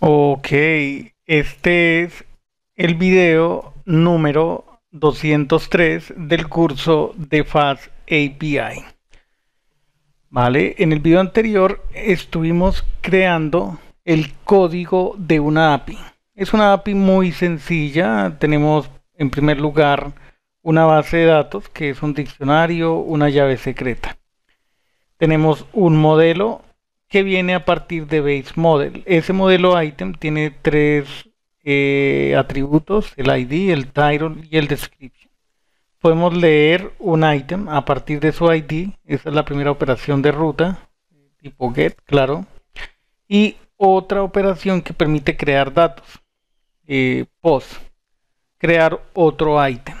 Ok, este es el video número 203 del curso de Fast API. Vale, en el video anterior estuvimos creando el código de una API. Es una API muy sencilla. Tenemos en primer lugar una base de datos que es un diccionario, una llave secreta. Tenemos un modelo que viene a partir de base model. Ese modelo item tiene tres eh, atributos, el ID, el title y el description. Podemos leer un item a partir de su ID, esa es la primera operación de ruta, tipo get, claro. Y otra operación que permite crear datos, eh, post, crear otro item.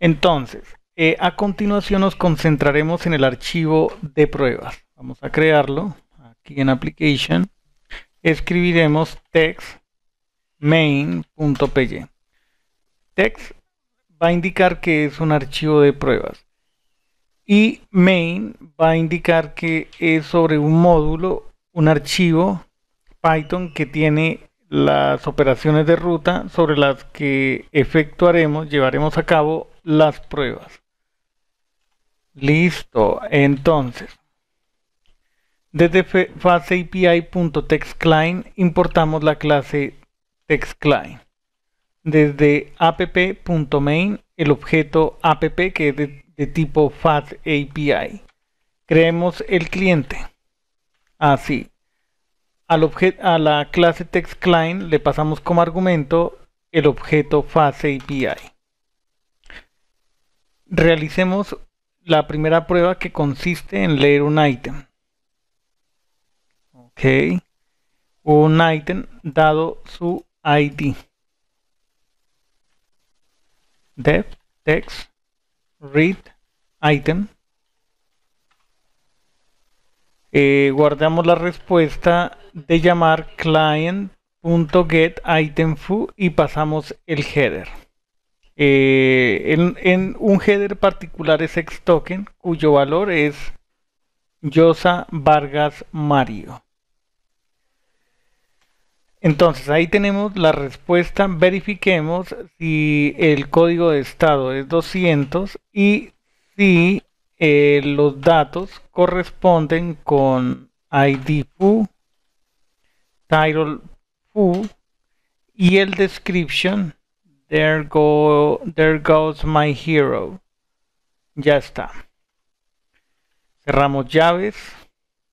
Entonces, eh, a continuación nos concentraremos en el archivo de pruebas. Vamos a crearlo aquí en Application. Escribiremos text main.py. Text va a indicar que es un archivo de pruebas. Y main va a indicar que es sobre un módulo, un archivo Python que tiene las operaciones de ruta sobre las que efectuaremos, llevaremos a cabo las pruebas. Listo, entonces desde FastAPI.TextClient importamos la clase TextClient. Desde app.main el objeto app que es de, tipo FastAPI. Creemos el cliente. Así. A la clase TextClient le pasamos como argumento el objeto FastAPI. Realicemos la primera prueba que consiste en leer un ítem. Ok. Un item dado su id def text read item. Eh, guardamos la respuesta de llamar client.getItemFoo y pasamos el header eh, en, un header particular es token cuyo valor es Yosa Vargas Mario entonces ahí tenemos la respuesta. Verifiquemos si el código de estado es 200 y si eh, los datos corresponden con ID foo, title foo y el description. There, go, there goes my hero. Ya está. Cerramos llaves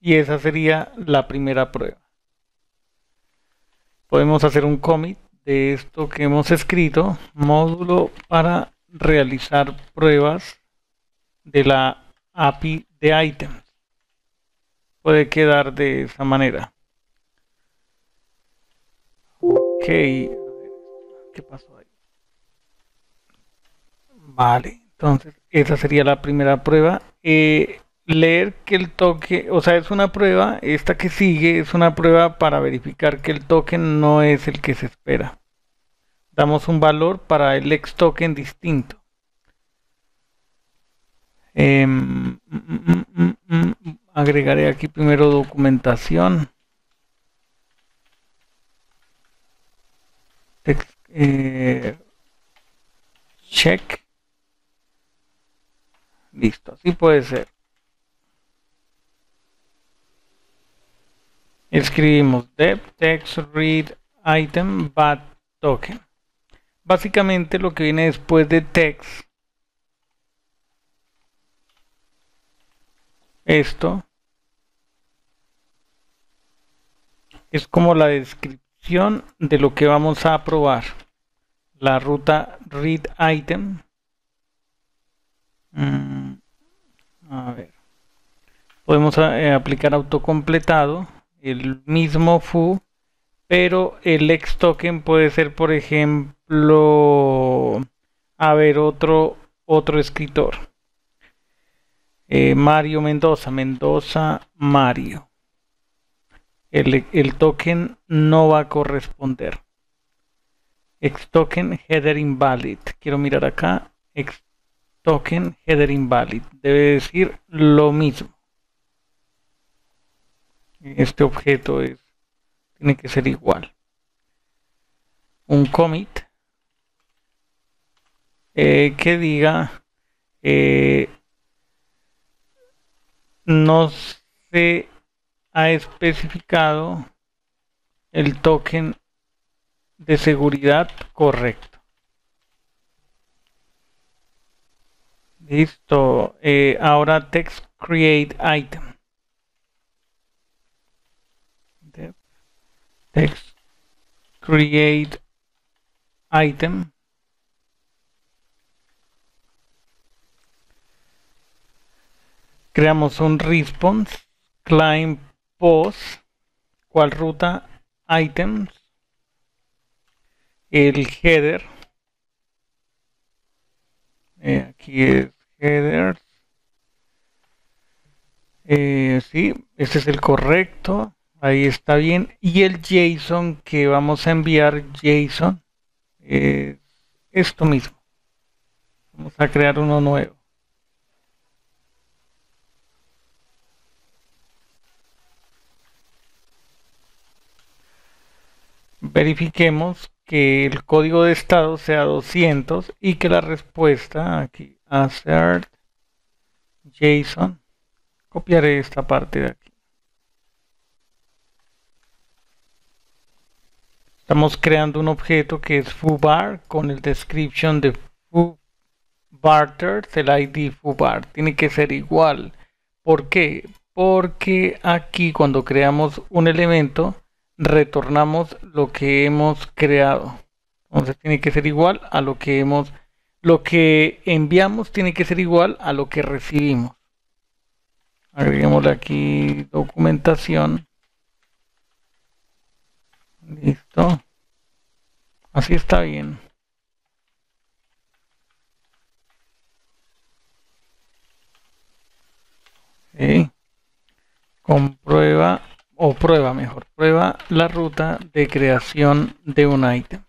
y esa sería la primera prueba podemos hacer un commit de esto que hemos escrito, módulo para realizar pruebas de la API de items. Puede quedar de esa manera. Ok. ¿Qué pasó? Vale, entonces esa sería la primera prueba. Eh, leer que el toque, o sea, es una prueba, esta que sigue es una prueba para verificar que el token no es el que se espera. Damos un valor para el ex token distinto. Em, agregaré aquí primero documentación. Eh, check. Listo, así puede ser. escribimos dev text read item bat token. Básicamente lo que viene después de text esto es como la descripción de lo que vamos a probar. La ruta read item. Mm, a ver podemos eh, aplicar autocompletado el mismo foo, pero el ex token puede ser, por ejemplo, a ver, otro, otro escritor. Eh, Mario Mendoza, Mendoza Mario. El, el, token no va a corresponder. Ex token header invalid. Quiero mirar acá. Ex token header invalid. Debe decir lo mismo este objeto es tiene que ser igual. Un commit eh, que diga eh, no se ha especificado el token de seguridad correcto. Listo. Eh, ahora text create item. Text create item. Creamos un response climb post. ¿Cuál ruta? Items. El header. Eh, aquí es header. Eh, sí, este es el correcto. Ahí está bien. Y el JSON que vamos a enviar, JSON, es esto mismo. Vamos a crear uno nuevo. verifiquemos que el código de estado sea 200 y que la respuesta aquí assert JSON copiaré esta parte de aquí estamos creando un objeto que es foobar con el description de foobarter el id foobar tiene que ser igual ¿por qué? porque aquí cuando creamos un elemento retornamos lo que hemos creado. Entonces tiene que ser igual a lo que hemos, lo que enviamos tiene que ser igual a lo que recibimos. Agreguémosle aquí documentación. Listo. Así está bien. Comprueba o prueba mejor, prueba la ruta de creación de un ítem.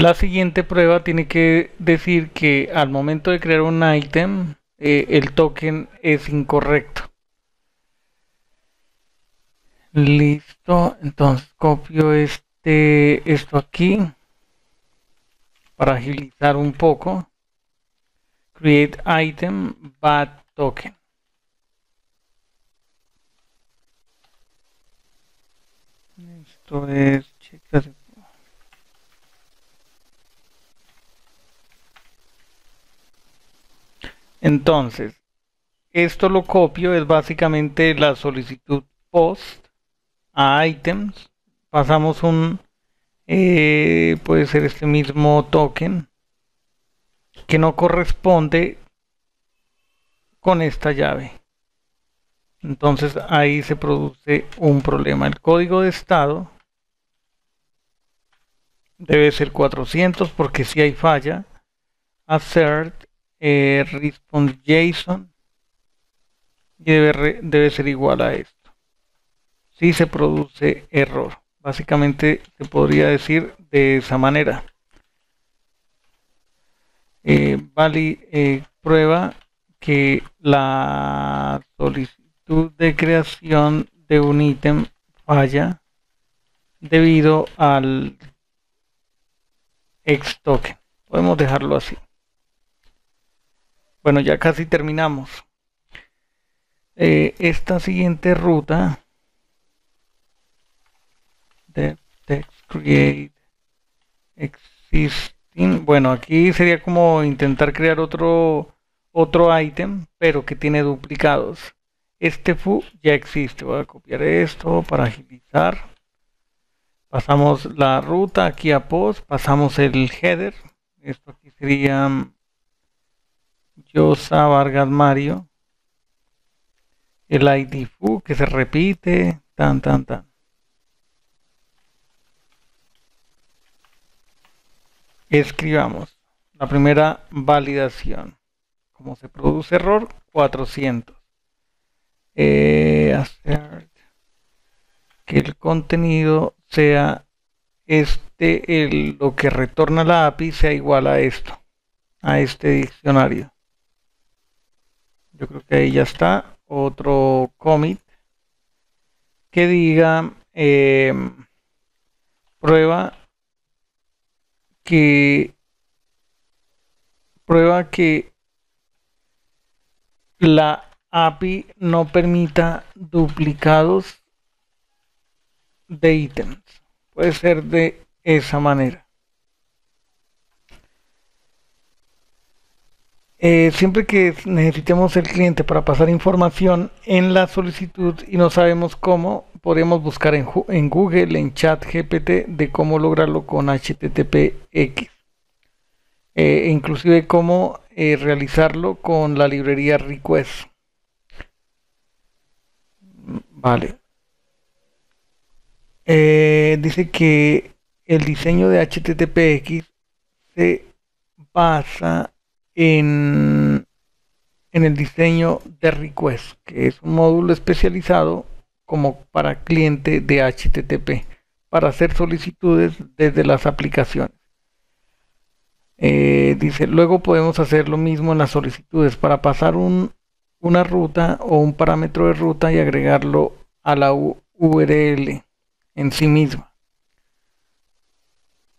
La siguiente prueba tiene que decir que al momento de crear un ítem, eh, el token es incorrecto. Listo, entonces copio este esto aquí para agilizar un poco. Create item bad token. Esto es Entonces, esto lo copio, es básicamente la solicitud post a items. Pasamos un, eh, puede ser este mismo token, que no corresponde con esta llave. Entonces ahí se produce un problema. El código de estado debe ser 400 porque si hay falla, assert eh, response JSON y debe, debe ser igual a esto. Si se produce error. Básicamente se podría decir de esa manera. Eh, vale, eh, prueba que la solicitud de creación de un ítem falla debido al X token. Podemos dejarlo así. Bueno, ya casi terminamos. Eh, esta siguiente ruta de text create existing. Bueno, aquí sería como intentar crear otro otro ítem, pero que tiene duplicados. Este foo ya existe. Voy a copiar esto para agilizar. Pasamos la ruta aquí a post. Pasamos el header. Esto aquí sería Yosa Vargas Mario. El ID foo que se repite. Tan, tan, tan. Escribamos la primera validación. Como se produce error, 400 eh, que el contenido sea este, lo que retorna la API sea igual a esto, a este diccionario. Yo creo que ahí ya está. Otro commit que diga em, prueba que prueba que la API no permita duplicados de ítems. Puede ser de esa manera. Eh, siempre que necesitemos el cliente para pasar información en la solicitud y no sabemos cómo, podemos buscar en, Google, en chat GPT, de cómo lograrlo con HTTPX. Eh, inclusive cómo eh, realizarlo con la librería request. Vale. dice que el diseño de HTTPX se basa en, el diseño de request, que es un módulo especializado como para cliente de HTTP, para hacer solicitudes desde las aplicaciones. Eh, dice, luego podemos hacer lo mismo en las solicitudes para pasar una ruta o un parámetro de ruta y agregarlo a la URL en sí misma.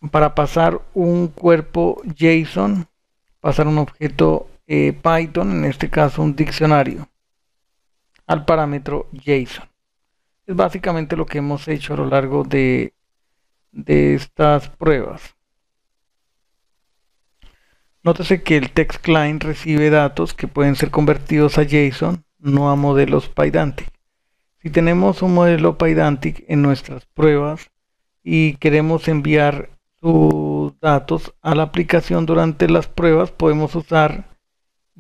Para pasar un cuerpo JSON pasar un objeto eh, Python, en este caso un diccionario, al parámetro JSON. Es básicamente lo que hemos hecho a lo largo de, de estas pruebas. Nótese que el text client recibe datos que pueden ser convertidos a JSON, no a modelos Pydantic. Si tenemos un modelo Pydantic en nuestras pruebas y queremos enviar sus datos a la aplicación durante las pruebas, podemos usar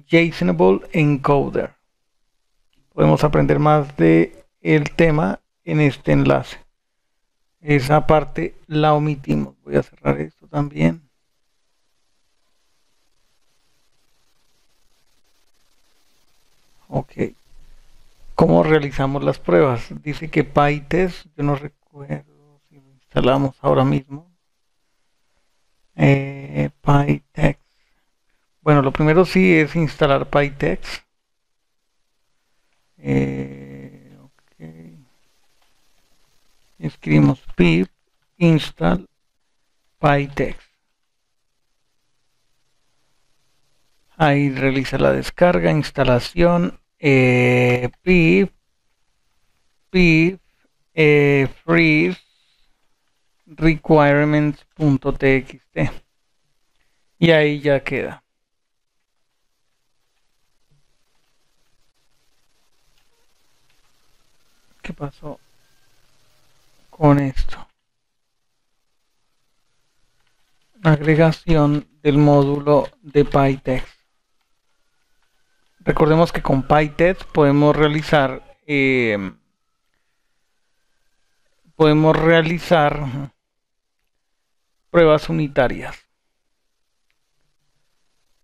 JSONable Encoder. Podemos aprender más de el tema en este enlace. Esa parte la omitimos. Voy a cerrar esto también. Ok. ¿Cómo realizamos las pruebas? Dice que PyTest, yo no recuerdo si lo instalamos ahora mismo eh, PyTex. Bueno, lo primero sí es instalar PyTex. Eh, Escribimos pip install PyTex. Ahí realiza la descarga, instalación, eh, pip, pip, eh, freeze requirements.txt y ahí ya queda. ¿qué pasó con esto? agregación del módulo de PyText recordemos que con PyText podemos realizar eh, podemos realizar pruebas unitarias.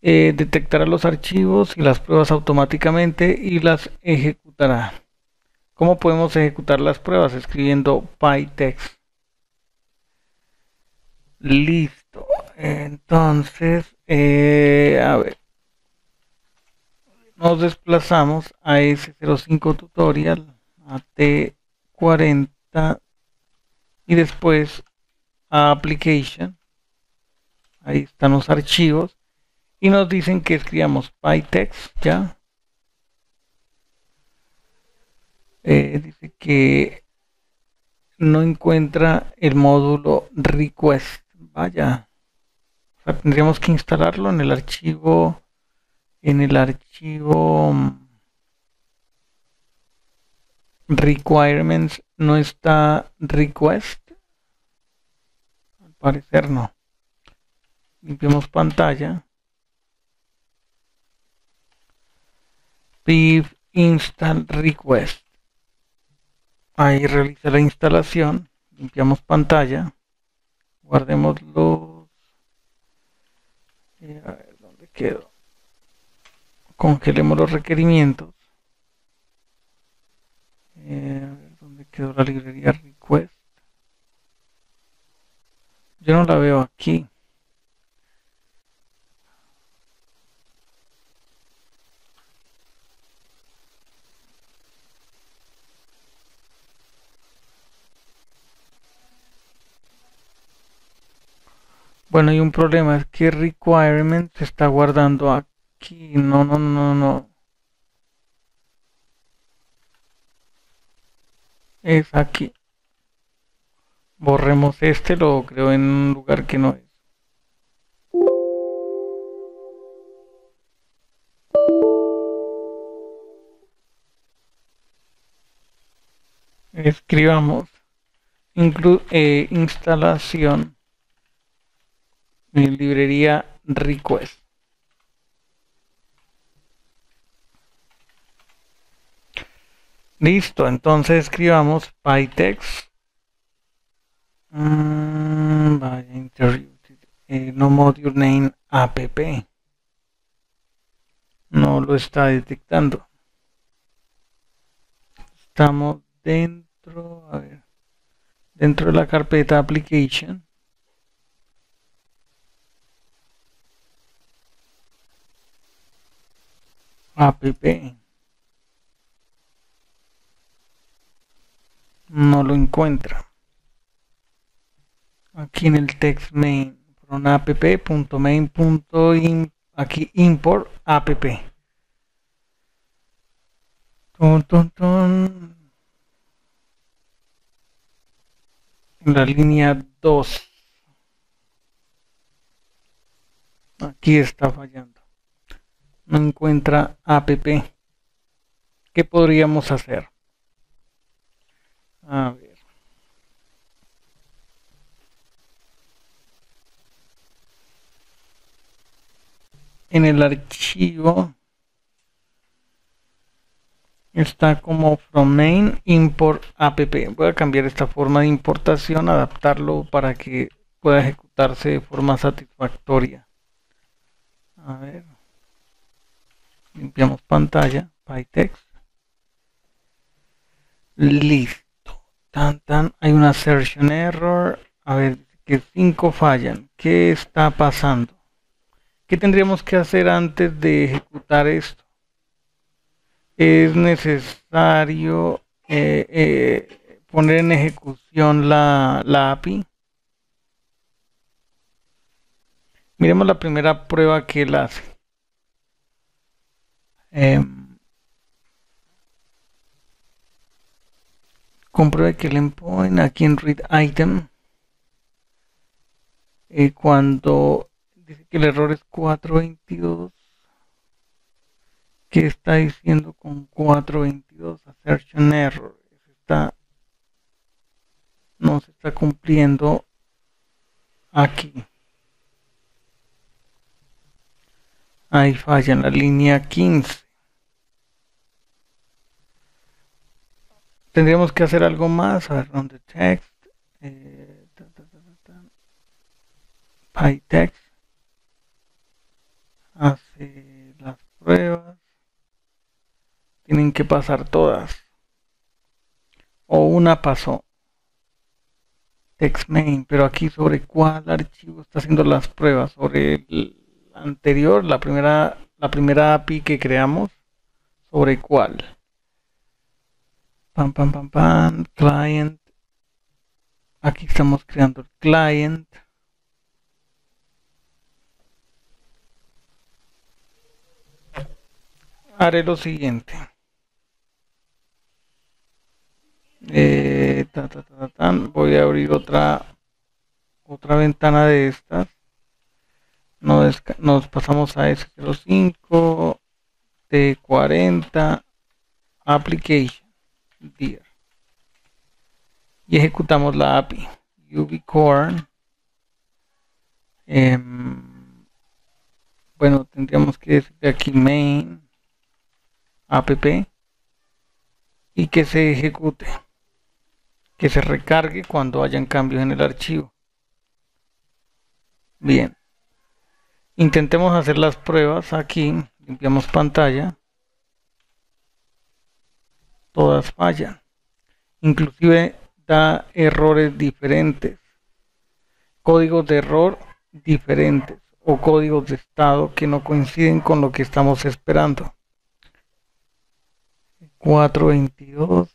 Eh, detectará los archivos y las pruebas automáticamente y las ejecutará. ¿Cómo podemos ejecutar las pruebas? Escribiendo PyText. Listo. Entonces, eh, a ver. Nos desplazamos a S05 tutorial, a T40 y después application. Ahí están los archivos. Y nos dicen que escribamos pytext ya eh, dice que no encuentra el módulo request. Vaya. Tendríamos que instalarlo en el archivo en el archivo mm, requirements no está request parecer no. Limpiamos pantalla. Pip install request. Ahí realiza la instalación. Limpiamos pantalla. Guardemos los... Eh, a ver, ¿dónde quedó? Congelemos los requerimientos. Eh, ¿dónde quedó la librería request? Yo no la veo aquí. Bueno, hay un problema, es que requirement se está guardando aquí. No, no, no, no. Es aquí. Borremos este, lo creo en un lugar que no es. Escribamos eh, instalación en librería request. Listo, entonces escribamos pytext Mm, vaya, eh, no module name app. No lo está detectando. Estamos dentro, a ver, dentro de la carpeta application. app no lo encuentra aquí en el text main from app.main.in aquí import app. En la línea 2 aquí está fallando. No encuentra app. ¿qué podríamos hacer? a ver en el archivo. Está como from main import app. Voy a cambiar esta forma de importación adaptarlo para que pueda ejecutarse de forma satisfactoria. A ver. Limpiamos pantalla pytext listo. Tan tan. Hay una assertion error. A ver que 5 fallan. Qué está pasando ¿Qué tendríamos que hacer antes de ejecutar esto? Es necesario eh, eh, poner en ejecución la, API. Miremos la primera prueba que él hace. Em, compruebe que el endpoint aquí en read item eh, cuando dice que el error es 422 ¿qué está diciendo con 422 assertion error. No se está cumpliendo aquí. Ahí falla en la línea 15 tendríamos que hacer algo más a ver donde text eh, hace las pruebas. Tienen que pasar todas. O una pasó. Text main pero aquí sobre cuál archivo está haciendo las pruebas. Sobre el anterior la primera la primera API que creamos sobre cuál pam pam pam pam client. Aquí estamos creando el client haré lo siguiente. Eh, Voy a abrir otra otra ventana de estas. Nos, nos pasamos a S05 T40 Application y ejecutamos la API UbiCore. Em, bueno, tendríamos que decir aquí main app y que se ejecute, que se recargue cuando hayan cambios en el archivo. Bien, intentemos hacer las pruebas aquí, limpiamos pantalla, todas fallan, inclusive da errores diferentes, códigos de error diferentes o códigos de estado que no coinciden con lo que estamos esperando. 422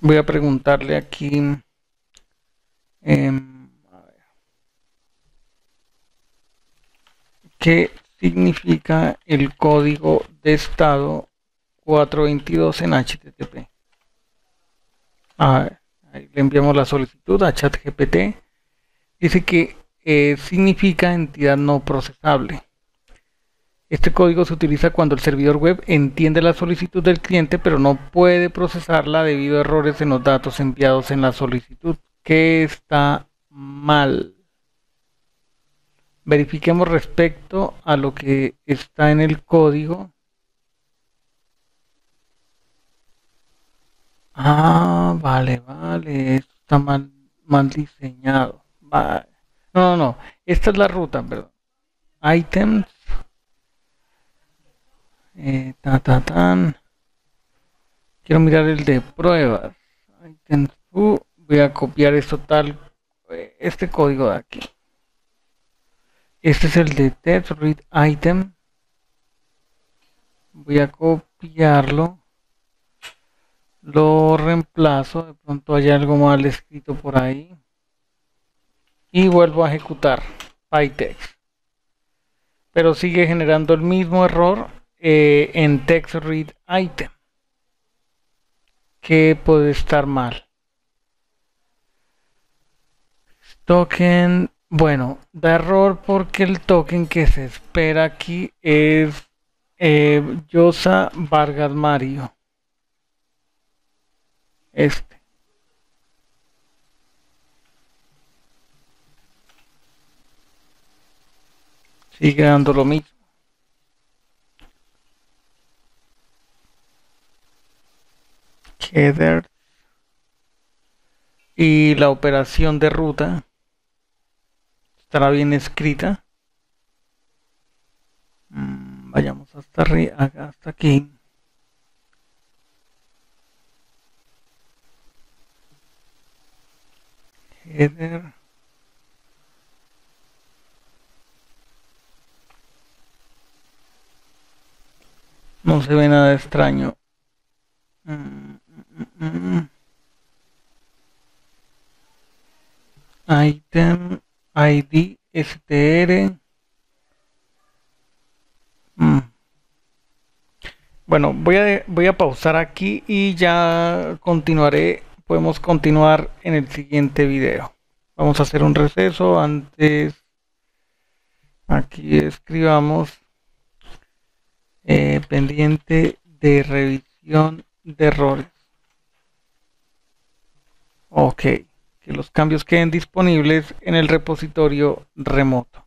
voy a preguntarle aquí eh, qué significa el código de estado 422 en HTTP a ver le enviamos la solicitud a ChatGPT. Dice que eh, significa entidad no procesable. Este código se utiliza cuando el servidor web entiende la solicitud del cliente pero no puede procesarla debido a errores en los datos enviados en la solicitud. ¿Qué está mal? Verifiquemos respecto a lo que está en el código. Ah, vale, vale. Está mal, mal diseñado. No, no, no. Esta es la ruta, perdón. Items eh, ta, ta. Quiero mirar el de pruebas. voy a copiar esto tal. Eh, este código de aquí. Este es el de test read item. Voy a copiarlo. Lo reemplazo. De pronto hay algo mal escrito por ahí. Y vuelvo a ejecutar PyText. Pero sigue generando el mismo error eh, en text read item que puede estar mal token bueno da error porque el token que se espera aquí es eh, Yosa Vargas Mario este. Sigue dando lo mismo. Header y la operación de ruta estará bien escrita. Mm, vayamos hasta hasta aquí header no se ve nada extraño mm. Item ID str. Mm. Bueno, voy a, voy a pausar aquí y ya continuaré. Podemos continuar en el siguiente video. Vamos a hacer un receso. Antes, aquí escribamos eh, pendiente de revisión de errores. Ok, que los cambios queden disponibles en el repositorio remoto.